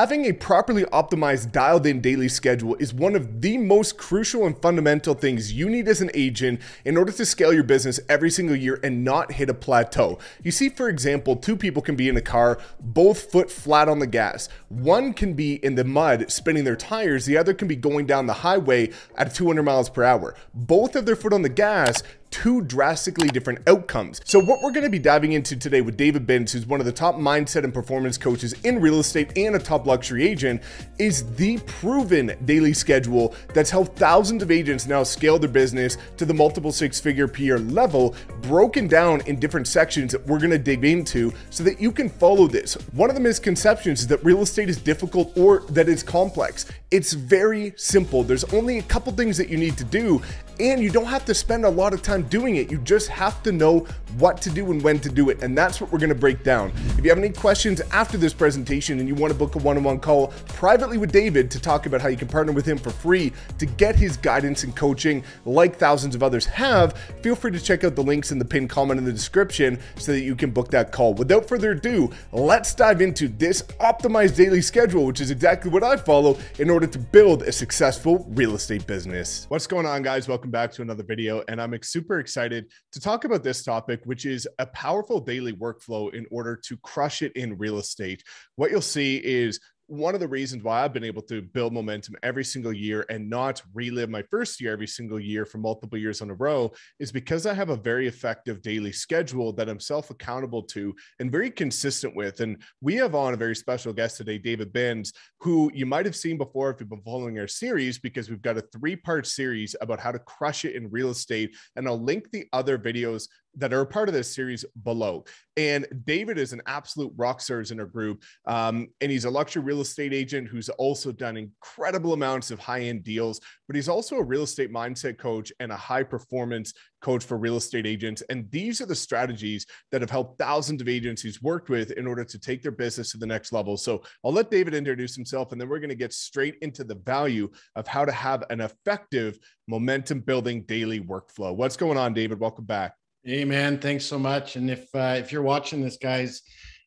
Having a properly optimized, dialed in daily schedule is one of the most crucial and fundamental things you need as an agent in order to scale your business every single year and not hit a plateau. You see, for example, two people can be in a car, both foot flat on the gas. One can be in the mud spinning their tires, the other can be going down the highway at 200 miles per hour. Both have their foot on the gas, two drastically different outcomes. So what we're going to be diving into today with David Binns, who's one of the top mindset and performance coaches in real estate and a top luxury agent, is the proven daily schedule that's helped thousands of agents now scale their business to the multiple six figure PR level, broken down in different sections that we're going to dig into so that you can follow this. One of the misconceptions is that real estate is difficult or that it's complex. It's very simple. There's only a couple things that you need to do and you don't have to spend a lot of time doing it. You just have to know what to do and when to do it. And that's what we're gonna break down. If you have any questions after this presentation and you wanna book a one-on-one call privately with David to talk about how you can partner with him for free to get his guidance and coaching like thousands of others have, feel free to check out the links in the pinned comment in the description so that you can book that call. Without further ado, let's dive into this optimized daily schedule, which is exactly what I follow in order to build a successful real estate business. What's going on guys? Welcome welcome back to another video. And I'm super excited to talk about this topic, which is a powerful daily workflow in order to crush it in real estate. What you'll see is one of the reasons why I've been able to build momentum every single year and not relive my first year every single year for multiple years in a row is because I have a very effective daily schedule that I'm self accountable to and very consistent with. And we have on a very special guest today, David Binns, who you might have seen before if you've been following our series, because we've got a three part series about how to crush it in real estate. And I'll link the other videos that are a part of this series below. And David is an absolute rock stars in our group. Um, and he's a luxury real estate agent who's also done incredible amounts of high end deals, but he's also a real estate mindset coach and a high performance coach for real estate agents. And these are the strategies that have helped thousands of agents he's worked with in order to take their business to the next level. So I'll let David introduce himself, and then we're going to get straight into the value of how to have an effective momentum building daily workflow. What's going on, David? Welcome back. Hey man, thanks so much. And if uh, if you're watching this, guys,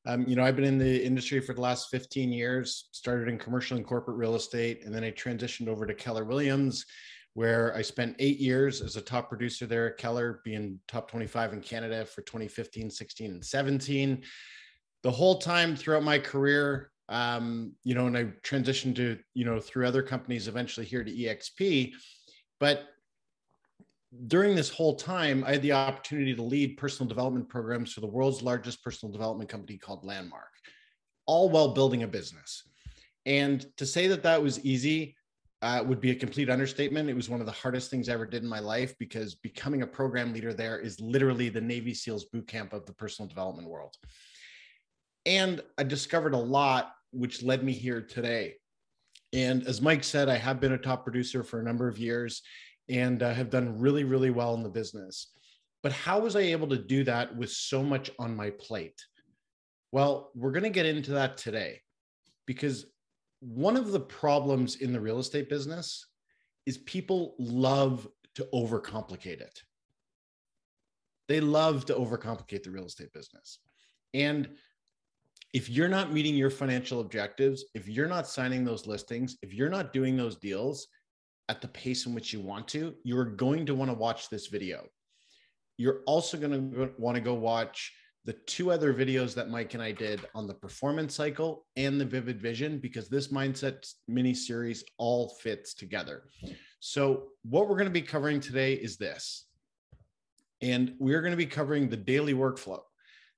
um, you know I've been in the industry for the last 15 years. Started in commercial and corporate real estate, and then I transitioned over to Keller Williams, where I spent eight years as a top producer there at Keller, being top 25 in Canada for 2015, 16, and 17. The whole time throughout my career, um, you know, and I transitioned to you know through other companies, eventually here to EXP, but during this whole time, I had the opportunity to lead personal development programs for the world's largest personal development company called Landmark, all while building a business. And to say that that was easy uh, would be a complete understatement. It was one of the hardest things I ever did in my life because becoming a program leader there is literally the Navy SEALs boot camp of the personal development world. And I discovered a lot, which led me here today. And as Mike said, I have been a top producer for a number of years and uh, have done really, really well in the business. But how was I able to do that with so much on my plate? Well, we're going to get into that today because one of the problems in the real estate business is people love to overcomplicate it. They love to overcomplicate the real estate business. And if you're not meeting your financial objectives, if you're not signing those listings, if you're not doing those deals, at the pace in which you want to, you're going to want to watch this video. You're also going to want to go watch the two other videos that Mike and I did on the performance cycle and the vivid vision because this mindset mini series all fits together. So, what we're going to be covering today is this. And we're going to be covering the daily workflow.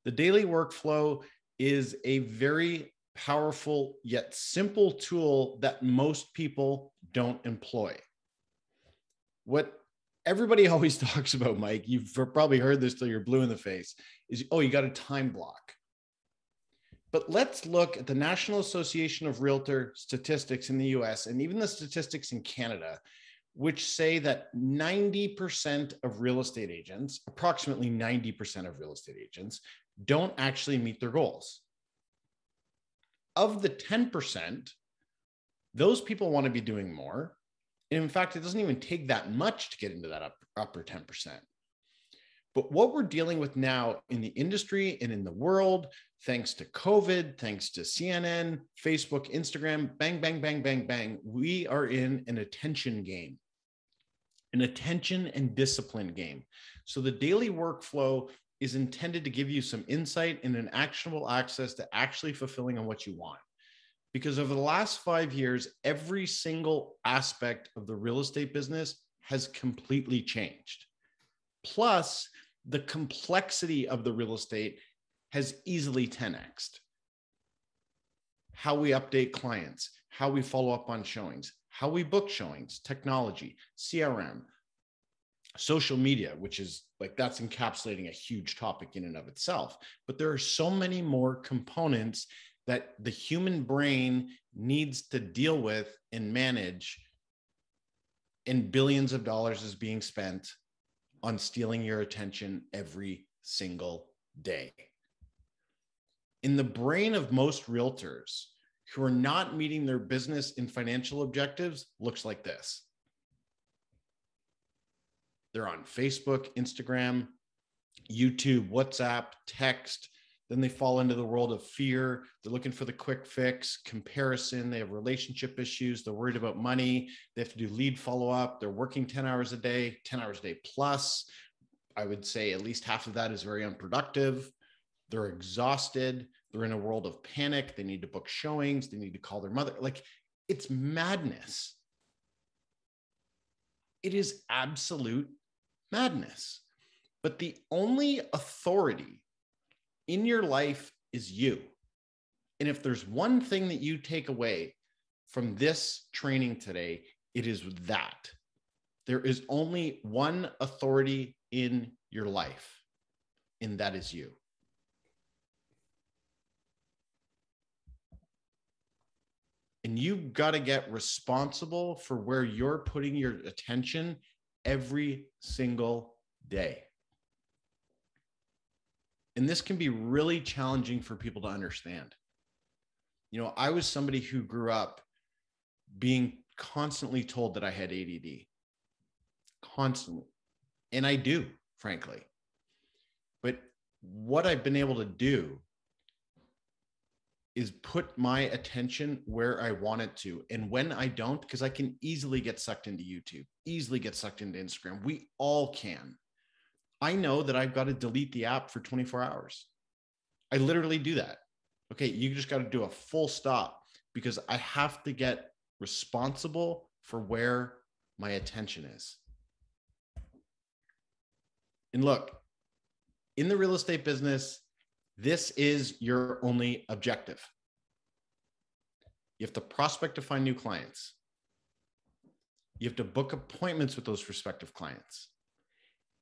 The daily workflow is a very powerful yet simple tool that most people don't employ. What everybody always talks about, Mike, you've probably heard this till you're blue in the face, is oh, you got a time block. But let's look at the National Association of Realtor statistics in the US and even the statistics in Canada, which say that 90% of real estate agents, approximately 90% of real estate agents, don't actually meet their goals of the 10%, those people want to be doing more. And in fact, it doesn't even take that much to get into that upper, upper 10%. But what we're dealing with now in the industry and in the world, thanks to COVID, thanks to CNN, Facebook, Instagram, bang, bang, bang, bang, bang, we are in an attention game, an attention and discipline game. So the daily workflow is intended to give you some insight and an actionable access to actually fulfilling on what you want. Because over the last five years, every single aspect of the real estate business has completely changed. Plus, the complexity of the real estate has easily 10xed. How we update clients, how we follow up on showings, how we book showings, technology, CRM, social media, which is like that's encapsulating a huge topic in and of itself. But there are so many more components that the human brain needs to deal with and manage. And billions of dollars is being spent on stealing your attention every single day. In the brain of most realtors who are not meeting their business and financial objectives, looks like this. They're on Facebook, Instagram, YouTube, WhatsApp, text. Then they fall into the world of fear. They're looking for the quick fix, comparison. They have relationship issues. They're worried about money. They have to do lead follow up. They're working 10 hours a day, 10 hours a day plus. I would say at least half of that is very unproductive. They're exhausted. They're in a world of panic. They need to book showings. They need to call their mother. Like it's madness. It is absolute madness. But the only authority in your life is you. And if there's one thing that you take away from this training today, it is that there is only one authority in your life, and that is you. And you've got to get responsible for where you're putting your attention every single day. And this can be really challenging for people to understand. You know, I was somebody who grew up being constantly told that I had ADD, constantly. And I do, frankly. But what I've been able to do is put my attention where I want it to. And when I don't, because I can easily get sucked into YouTube, easily get sucked into Instagram. We all can. I know that I've got to delete the app for 24 hours. I literally do that. Okay, you just got to do a full stop because I have to get responsible for where my attention is. And look, in the real estate business, this is your only objective. You have to prospect to find new clients. You have to book appointments with those prospective clients.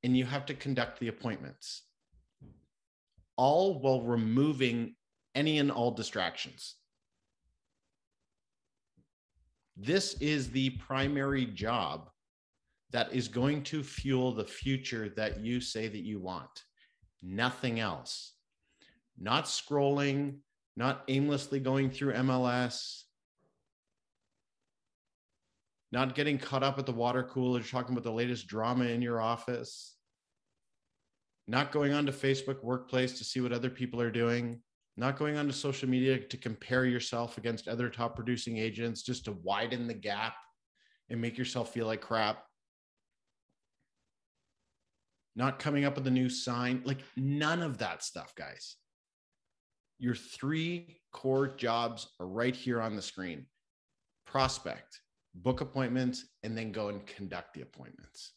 And you have to conduct the appointments, all while removing any and all distractions. This is the primary job that is going to fuel the future that you say that you want. Nothing else not scrolling, not aimlessly going through MLS, not getting caught up at the water cooler talking about the latest drama in your office, not going onto Facebook Workplace to see what other people are doing, not going onto social media to compare yourself against other top producing agents just to widen the gap and make yourself feel like crap. Not coming up with a new sign, like none of that stuff, guys. Your three core jobs are right here on the screen prospect, book appointments, and then go and conduct the appointments.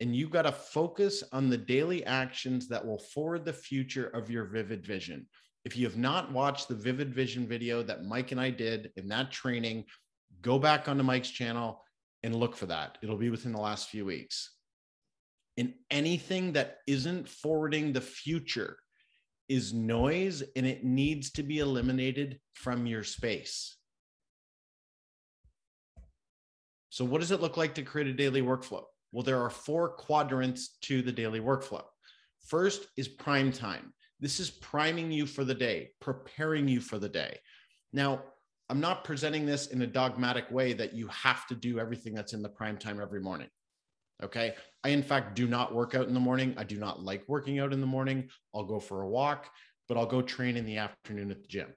And you've got to focus on the daily actions that will forward the future of your vivid vision. If you have not watched the vivid vision video that Mike and I did in that training, go back onto Mike's channel and look for that. It'll be within the last few weeks. And anything that isn't forwarding the future is noise and it needs to be eliminated from your space. So, what does it look like to create a daily workflow? Well, there are four quadrants to the daily workflow. First is prime time. This is priming you for the day, preparing you for the day. Now, I'm not presenting this in a dogmatic way that you have to do everything that's in the prime time every morning. Okay. I, in fact, do not work out in the morning. I do not like working out in the morning. I'll go for a walk, but I'll go train in the afternoon at the gym.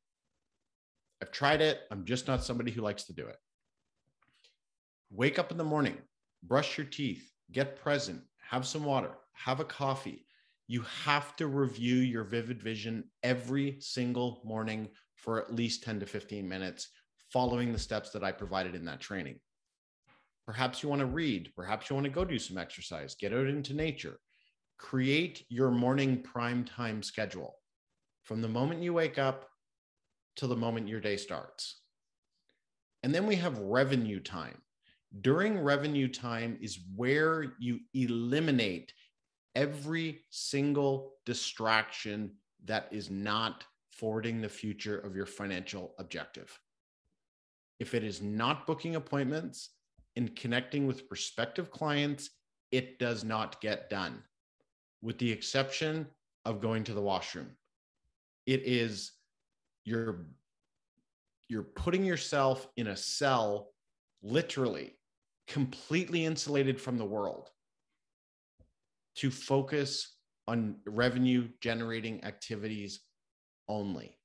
I've tried it. I'm just not somebody who likes to do it. Wake up in the morning, brush your teeth, get present, have some water, have a coffee. You have to review your vivid vision every single morning for at least 10 to 15 minutes, following the steps that I provided in that training. Perhaps you want to read. Perhaps you want to go do some exercise, get out into nature. Create your morning prime time schedule from the moment you wake up till the moment your day starts. And then we have revenue time. During revenue time is where you eliminate every single distraction that is not forwarding the future of your financial objective. If it is not booking appointments, in connecting with prospective clients, it does not get done, with the exception of going to the washroom. It is you're you're putting yourself in a cell, literally, completely insulated from the world, to focus on revenue generating activities only.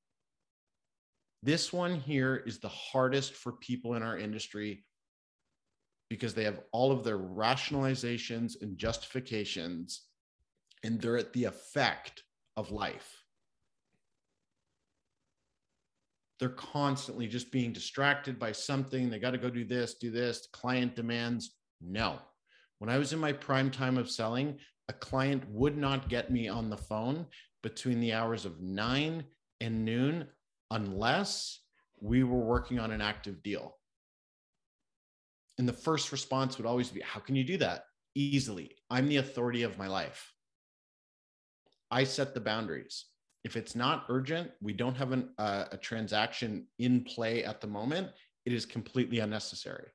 This one here is the hardest for people in our industry because they have all of their rationalizations and justifications, and they're at the effect of life. They're constantly just being distracted by something. They got to go do this, do this. Client demands. No. When I was in my prime time of selling, a client would not get me on the phone between the hours of nine and noon unless we were working on an active deal. And the first response would always be, How can you do that? Easily. I'm the authority of my life. I set the boundaries. If it's not urgent, we don't have an, uh, a transaction in play at the moment, it is completely unnecessary.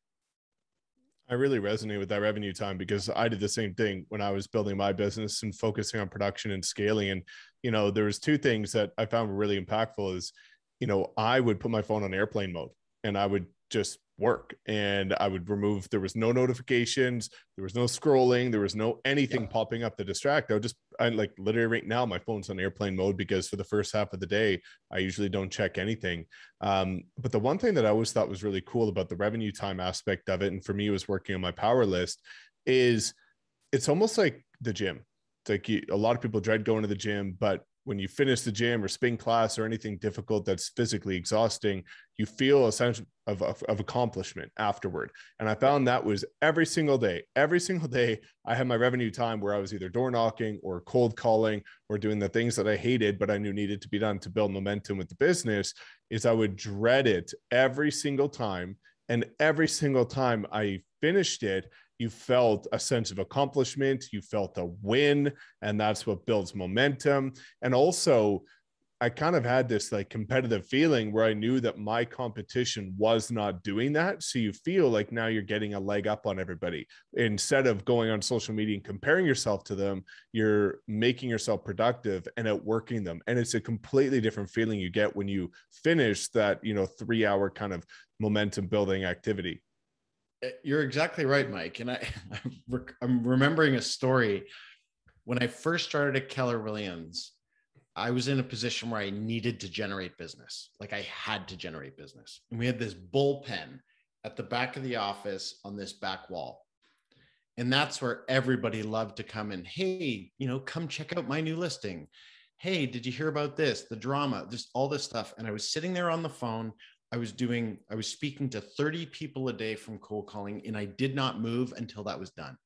I really resonate with that revenue time because I did the same thing when I was building my business and focusing on production and scaling. And, you know, there was two things that I found were really impactful is, you know, I would put my phone on airplane mode and I would just work and I would remove there was no notifications, there was no scrolling, there was no anything yeah. popping up to distract. I would just I like literally right now my phone's on airplane mode because for the first half of the day I usually don't check anything. Um, but the one thing that I always thought was really cool about the revenue time aspect of it, and for me was working on my power list, is it's almost like the gym. It's like you, a lot of people dread going to the gym, but when you finish the gym or spin class or anything difficult that's physically exhausting, you feel a sense of, of, of, accomplishment afterward. And I found that was every single day, every single day, I had my revenue time where I was either door knocking or cold calling or doing the things that I hated, but I knew needed to be done to build momentum with the business. Is I would dread it every single time. And every single time I finished it, you felt a sense of accomplishment, you felt a win, and that's what builds momentum. And also, I kind of had this like competitive feeling where I knew that my competition was not doing that. So you feel like now you're getting a leg up on everybody. Instead of going on social media and comparing yourself to them, you're making yourself productive and outworking them. And it's a completely different feeling you get when you finish that, you know, three hour kind of momentum building activity. Eh, you're exactly right, Mike. And I, I'm remembering a story when I first started at Keller Williams. I was in a position where I needed to generate business. Like I had to generate business. And we had this bullpen at the back of the office on this back wall. And that's where everybody loved to come and, Hey, you know, come check out my new listing. Hey, did you hear about this? The drama, just all this stuff. And I was sitting there on the phone I was doing, I was speaking to 30 people a day from cold calling, and I did not move until that was done.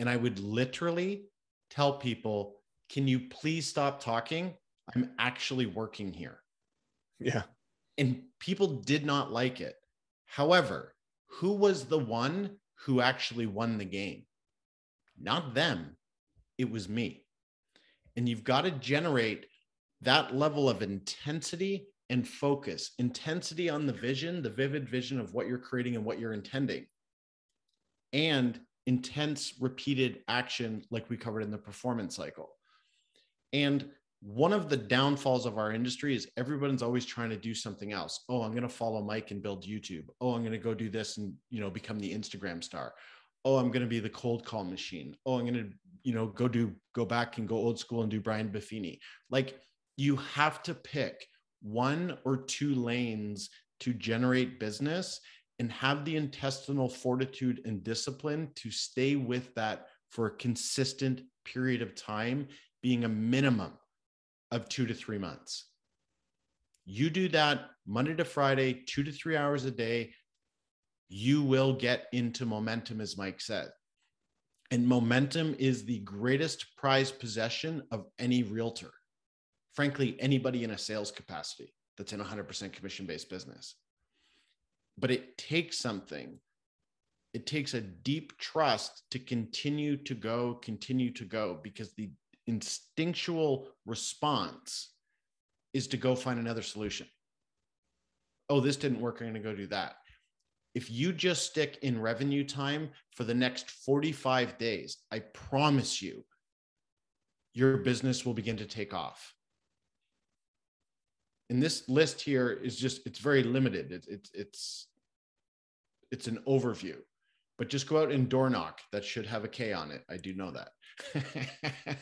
And I would literally tell people, Can you please stop talking? I'm actually working here. Yeah. And people did not like it. However, who was the one who actually won the game? Not them, it was me. And you've got to generate that level of intensity and focus, intensity on the vision, the vivid vision of what you're creating and what you're intending, and intense repeated action, like we covered in the performance cycle. And one of the downfalls of our industry is everyone's always trying to do something else. Oh, I'm going to follow Mike and build YouTube. Oh, I'm going to go do this and, you know, become the Instagram star. oh i'm going to be the cold call machine oh i'm going to you know go do go back and go old school and do brian buffini like you have to pick one or two lanes to generate business and have the intestinal fortitude and discipline to stay with that for a consistent period of time being a minimum of two to three months you do that monday to friday two to three hours a day you will get into momentum, as Mike said. And momentum is the greatest prized possession of any realtor. Frankly, anybody in a sales capacity that's in 100% commission based business. But it takes something, it takes a deep trust to continue to go, continue to go, because the instinctual response is to go find another solution. Oh, this didn't work. I'm going to go do that if you just stick in revenue time for the next 45 days, I promise you, your business will begin to take off. And this list here is just, it's very limited. It's, it's, it's, it's an overview, but just go out and door knock. That should have a K on it. I do know that.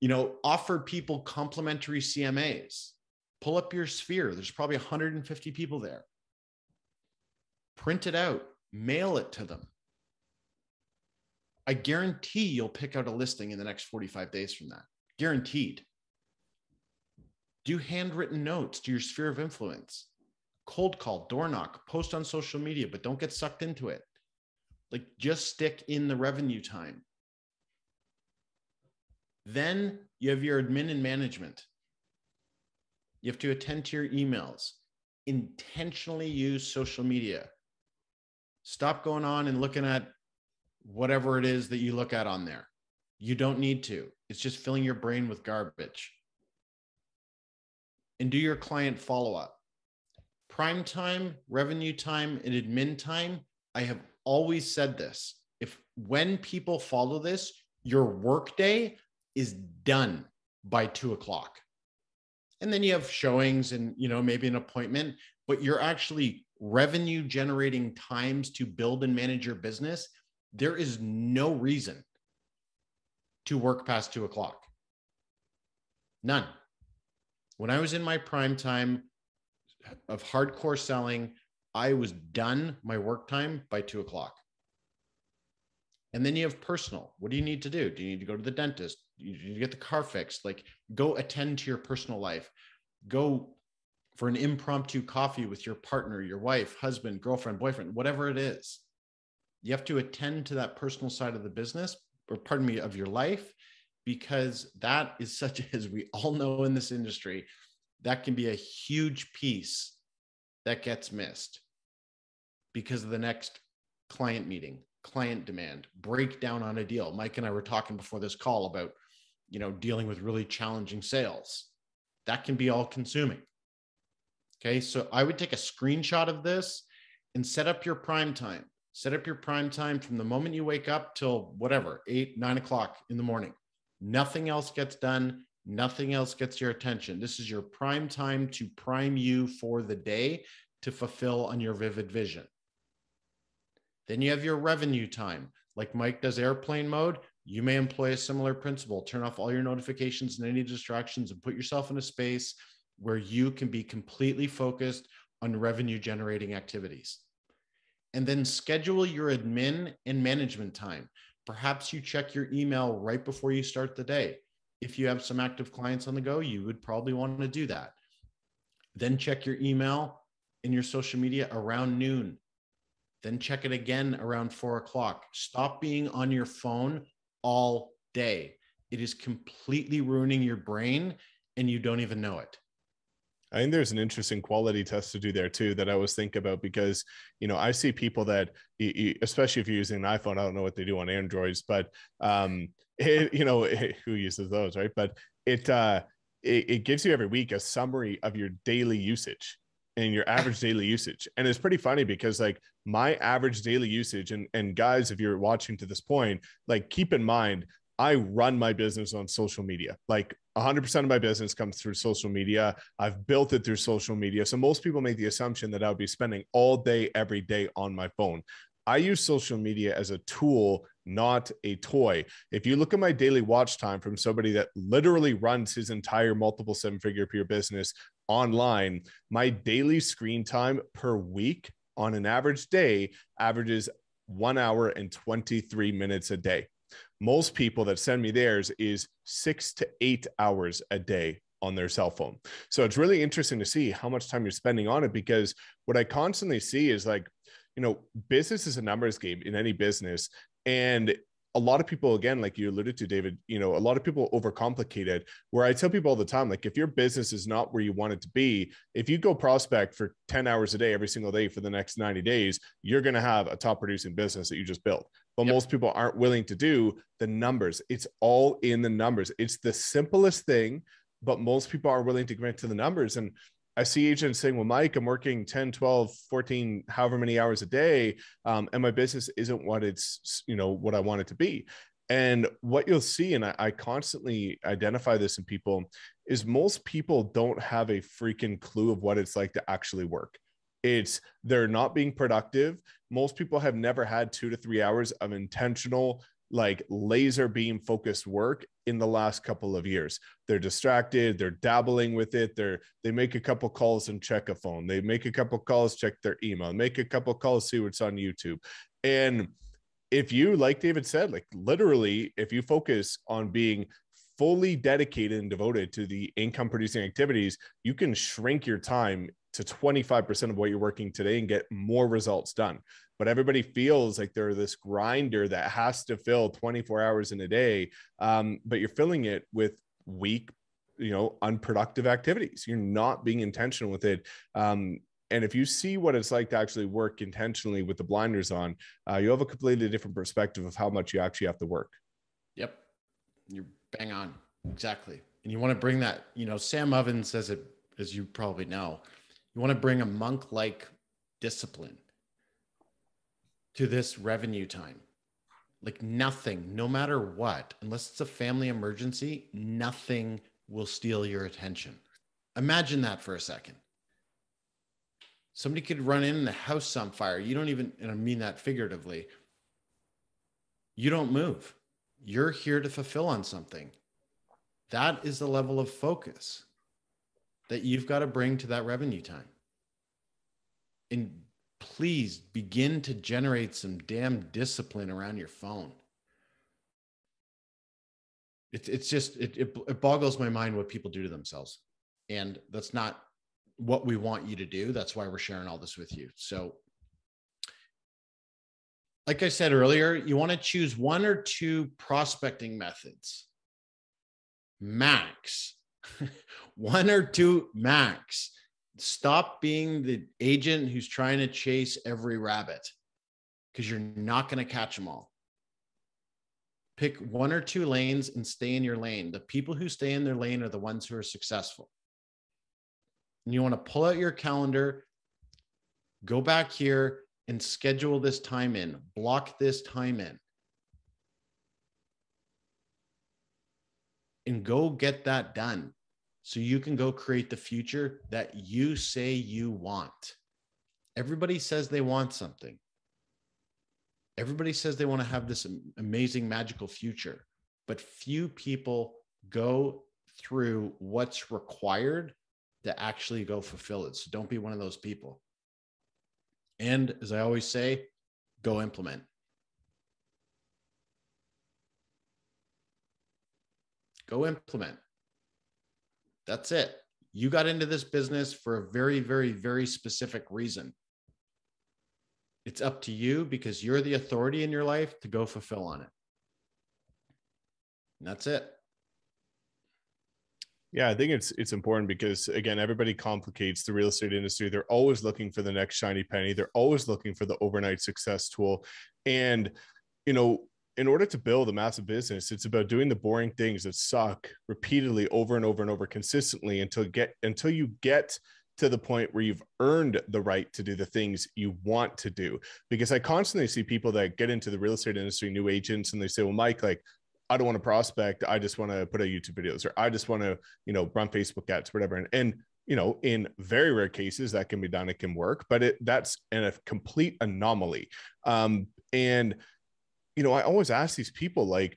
you know, offer people complimentary CMAs. Pull up your sphere. There's probably 150 people there print it out, mail it to them. I guarantee you'll pick out a listing in the next 45 days from that. Guaranteed. Do handwritten notes to your sphere of influence. Cold call, door knock, post on social media, but don't get sucked into it. Like just stick in the revenue time. Then you have your admin and management. You have to attend to your emails. Intentionally use social media. Stop going on and looking at whatever it is that you look at on there. You don't need to. It's just filling your brain with garbage. And do your client follow up. Prime time, revenue time, and admin time. I have always said this. If when people follow this, your workday is done by two o'clock. And then you have showings and you know maybe an appointment, but you're actually revenue generating times to build and manage your business, there is no reason to work past two o'clock. None. When I was in my prime time of hardcore selling, I was done my work time by two o'clock. And then you have personal. What do you need to do? Do you need to go to the dentist? Do you need to get the car fixed? Like go attend to your personal life. Go for an impromptu coffee with your partner, your wife, husband, girlfriend, boyfriend, whatever it is. You have to attend to that personal side of the business, or pardon me, of your life, because that is such, as we all know in this industry, that can be a huge piece that gets missed because of the next client meeting, client demand, breakdown on a deal. Mike and I were talking before this call about, you know, dealing with really challenging sales. That can be all consuming. Okay. So I would take a screenshot of this and set up your prime time. Set up your prime time from the moment you wake up till whatever, eight, nine o'clock in the morning. Nothing else gets done. Nothing else gets your attention. This is your prime time to prime you for the day to fulfill on your vivid vision. Then you have your revenue time. Like Mike does airplane mode, you may employ a similar principle. Turn off all your notifications and any distractions and put yourself in a space where you can be completely focused on revenue generating activities. And then schedule your admin and management time. Perhaps you check your email right before you start the day. If you have some active clients on the go, you would probably want to do that. Then check your email and your social media around noon. Then check it again around four o'clock. Stop being on your phone all day. It is completely ruining your brain and you don't even know it. I think there's an interesting quality test to do there too that I always think about because you know I see people that especially if you're using an iPhone, I don't know what they do on Androids, but um, it, you know who uses those, right? But it, uh, it it gives you every week a summary of your daily usage and your average daily usage, and it's pretty funny because like my average daily usage, and and guys, if you're watching to this point, like keep in mind I run my business on social media. Like 100% of my business comes through social media. I've built it through social media. So most people make the assumption that I'll be spending all day, every day on my phone. I use social media as a tool, not a toy. If you look at my daily watch time from somebody that literally runs his entire multiple seven figure peer business online, my daily screen time per week on an average day averages one hour and 23 minutes a day. Most people that send me theirs is six to eight hours a day on their cell phone. So it's really interesting to see how much time you're spending on it because what I constantly see is like, you know, business is a numbers game in any business. And a lot of people, again, like you alluded to, David, you know, a lot of people overcomplicate it. Where I tell people all the time, like, if your business is not where you want it to be, if you go prospect for 10 hours a day every single day for the next 90 days, you're going to have a top producing business that you just built. But yep. most people aren't willing to do the numbers. It's all in the numbers. It's the simplest thing, but most people are willing to commit to the numbers. And I see agents saying, well, Mike, I'm working 10, 12, 14, however many hours a day. Um, and my business isn't what it's, you know, what I want it to be. And what you'll see, and I, I, constantly identify this in people, is most people don't have a freaking clue of what it's like to actually work. It's they're not being productive. Most people have never had two to three hours of intentional like laser beam focused work in the last couple of years. They're distracted they're dabbling with it they're they make a couple calls and check a phone. They make a couple calls check their email make a couple calls see what's on youtube. And if you like david said like literally if you focus on being fully dedicated and devoted to the income producing activities you can shrink your time to 25% of what you're working today and get more results done. But everybody feels like they're this grinder that has to fill 24 hours in a day um, but you're filling it with weak you know unproductive activities. You're not being intentional with it. Um, and if you see what it's like to actually work intentionally with the blinders on uh, you have a completely different perspective of how much you actually have to work. Yep. You're bang on. Exactly. And you want to bring that you know sam ovens says it as you probably know you want to bring a monk like discipline to this revenue time. Like nothing, no matter what, unless it's a family emergency, nothing will steal your attention. Imagine that for a second. Somebody could run in the house on fire. You don't even, and I mean that figuratively. You don't move. You're here to fulfill on something. That is the level of focus that you've got to bring to that revenue time. And please begin to generate some damn discipline around your phone. It, it's just, it, it, it boggles my mind what people do to themselves. And that's not what we want you to do. That's why we're sharing all this with you. So, like I said earlier, you want to choose one or two prospecting methods. Max. one or two max stop being the agent who's trying to chase every rabbit because you're not going to catch them all. Pick one or two lanes and stay in your lane. The people who stay in their lane are the ones who are successful. And you want to pull out your calendar, go back here and schedule this time in, block this time in. And go get that done so you can go create the future that you say you want. Everybody says they want something. Everybody says they want to have this amazing, magical future, but few people go through what's required to actually go fulfill it. So don't be one of those people. And as I always say, go implement. Go implement. That's it. You got into this business for a very, very, very specific reason. It's up to you because you're the authority in your life to go fulfill on it. And that's it. Yeah, I think it's it's important because again, everybody complicates the real estate industry. They're always looking for the next shiny penny. They're always looking for the overnight success tool. And you know, in order to build a massive business, it's about doing the boring things that suck repeatedly over and over and over consistently until get until you get to the point where you've earned the right to do the things you want to do. Because I constantly see people that get into the real estate industry, new agents, and they say, Well, Mike, like, I don't want to prospect. I just want to put out YouTube videos or I just want to, you know, run Facebook ads, whatever. And, and you know, in very rare cases that can be done, it can work, but it that's in a complete anomaly. Um, and you know, I always ask these people like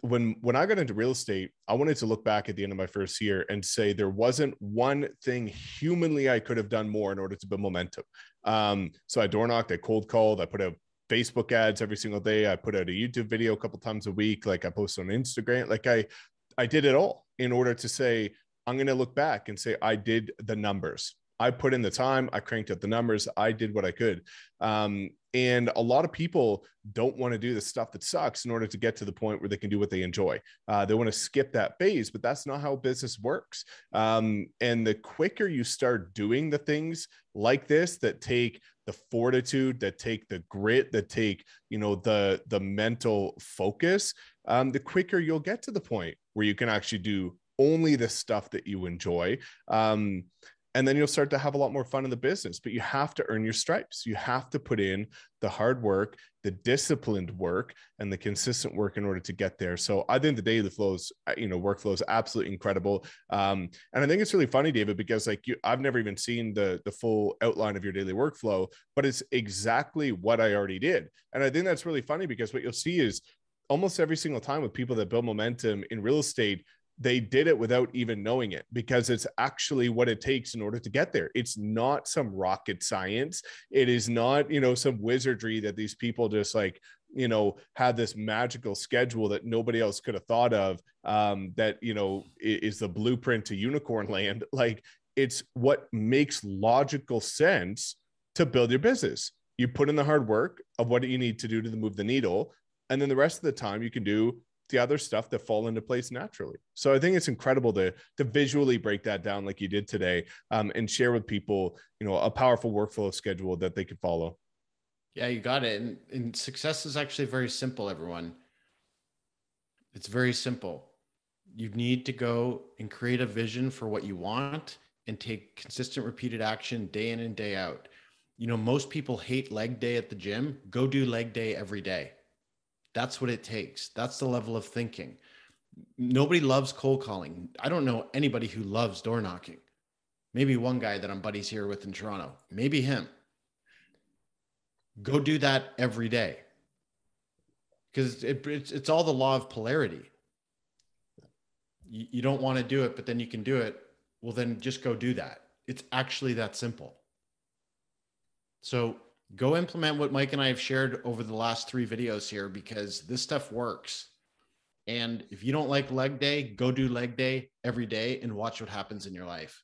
when when I got into real estate, I wanted to look back at the end of my first year and say there wasn't one thing humanly I could have done more in order to build momentum. Um, so I door knocked, I cold called, I put out Facebook ads every single day. I put out a YouTube video a couple times a week. Like I post on Instagram. Like I I did it all in order to say I'm going to look back and say I did the numbers. I put in the time, I cranked up the numbers, I did what I could. Um, and a lot of people don't want to do the stuff that sucks in order to get to the point where they can do what they enjoy. Uh, they want to skip that phase, but that's not how business works. Um, and the quicker you start doing the things like this that take the fortitude, that take the grit, that take you know the the mental focus, um, the quicker you'll get to the point where you can actually do only the stuff that you enjoy. Um, and then you'll start to have a lot more fun in the business but you have to earn your stripes. You have to put in the hard work the disciplined work and the consistent work in order to get there. So i think the daily flows uh, you know workflow is absolutely incredible. Um, and i think it's really funny david because like you i've never even seen the the full outline of your daily workflow but it's exactly what i already did. And i think that's really funny because what you'll see is almost every single time with people that build momentum in real estate they did it without even knowing it because it's actually what it takes in order to get there. It's not some rocket science. It is not, you know, some wizardry that these people just like, you know, had this magical schedule that nobody else could have thought of. Um, that, you know, is the blueprint to unicorn land. Like it's what makes logical sense to build your business. You put in the hard work of what you need to do to move the needle. And then the rest of the time you can do the other stuff that fall into place naturally. So I think it's incredible to to visually break that down like you did today, um, and share with people, you know, a powerful workflow schedule that they could follow. Yeah, you got it. And, and success is actually very simple, everyone. It's very simple. You need to go and create a vision for what you want and take consistent, repeated action day in and day out. You know, most people hate leg day at the gym. Go do leg day every day that's what it takes. That's the level of thinking. Nobody loves cold calling. I don't know anybody who loves door knocking. Maybe one guy that I'm buddies here with in Toronto, maybe him. Go do that every day because it, it's, it's all the law of polarity. You, you don't want to do it, but then you can do it. Well, then just go do that. It's actually that simple. So go implement what Mike and I have shared over the last three videos here because this stuff works. And if you don't like leg day, go do leg day every day and watch what happens in your life.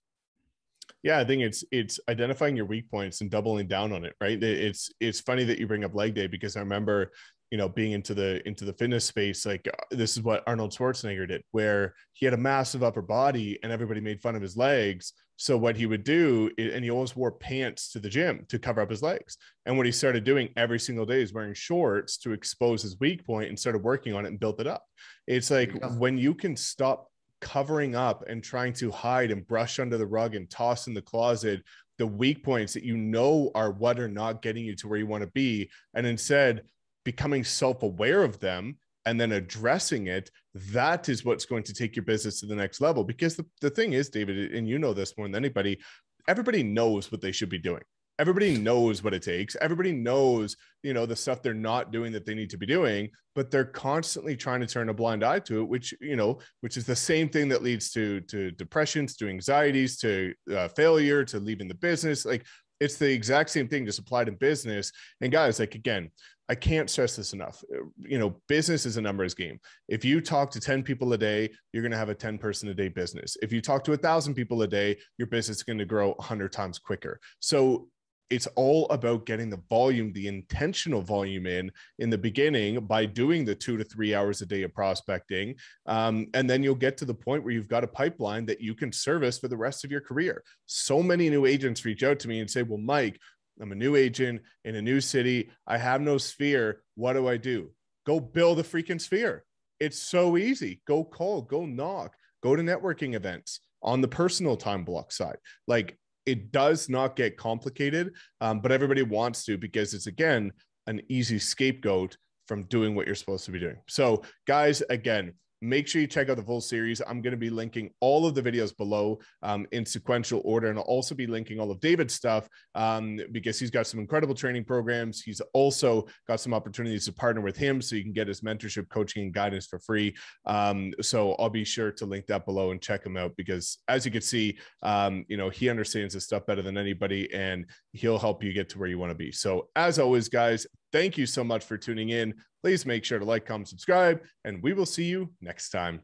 Yeah, I think it's it's identifying your weak points and doubling down on it, right? It's it's funny that you bring up leg day because I remember you know being into the into the fitness space like uh, this is what arnold schwarzenegger did where he had a massive upper body and everybody made fun of his legs. So what he would do and he always wore pants to the gym to cover up his legs. And what he started doing every single day is wearing shorts to expose his weak point and started working on it and built it up. It's like when you can stop covering up and trying to hide and brush under the rug and toss in the closet the weak points that you know are what are not getting you to where you want to be and instead becoming self-aware of them and then addressing it that is what's going to take your business to the next level. Because the, the thing is david and you know this more than anybody everybody knows what they should be doing. Everybody knows what it takes. Everybody knows you know the stuff they're not doing that they need to be doing but they're constantly trying to turn a blind eye to it which you know which is the same thing that leads to to depressions to anxieties to uh, failure to leaving the business. Like it's the exact same thing just applied in business and guys like again I can't stress this enough. Uh, you know, business is a numbers game. If you talk to 10 people a day, you're going to have a 10 person a day business. If you talk to a thousand people a day, your business is going to grow 100 times quicker. So it's all about getting the volume, the intentional volume in in the beginning by doing the two to three hours a day of prospecting. Um, and then you'll get to the point where you've got a pipeline that you can service for the rest of your career. So many new agents reach out to me and say, Well, Mike, I'm a new agent in a new city. I have no sphere. What do I do? Go build a freaking sphere. It's so easy. Go call, go knock, go to networking events on the personal time block side. Like it does not get complicated, um, but everybody wants to because it's again an easy scapegoat from doing what you're supposed to be doing. So, guys, again, make sure you check out the full series. I'm going to be linking all of the videos below um, in sequential order, and I'll also be linking all of David's stuff um, because he's got some incredible training programs. He's also got some opportunities to partner with him so you can get his mentorship, coaching, and guidance for free. Um, so I'll be sure to link that below and check him out because, as you can see, um, you know he understands this stuff better than anybody, and he'll help you get to where you want to be. So, as always, guys, thank you so much for tuning in. Please make sure to like, comment, subscribe, and we will see you next time.